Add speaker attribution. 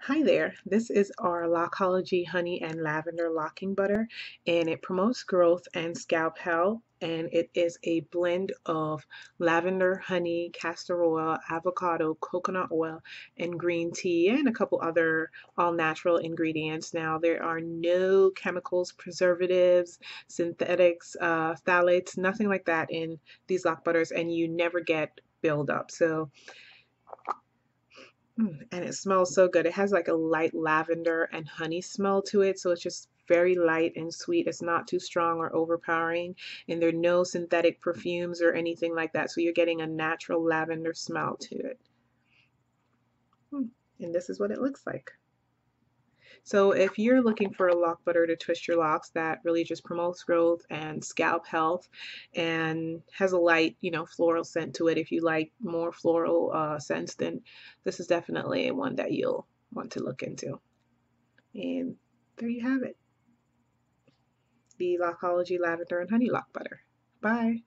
Speaker 1: Hi there, this is our Lockology Honey and Lavender Locking Butter and it promotes growth and scalp health and it is a blend of lavender, honey, castor oil, avocado, coconut oil, and green tea and a couple other all-natural ingredients. Now there are no chemicals, preservatives, synthetics, uh, phthalates, nothing like that in these loc butters and you never get buildup. So And it smells so good. It has like a light lavender and honey smell to it, so it's just very light and sweet. It's not too strong or overpowering, and there are no synthetic perfumes or anything like that, so you're getting a natural lavender smell to it. Mm, and this is what it looks like. So if you're looking for a loc butter to twist your locs that really just promotes growth and scalp health and has a light, you know, floral scent to it, if you like more floral uh, scents, then this is definitely one that you'll want to look into. And there you have it. The Lockology Lavender and Honey Loc Butter. Bye.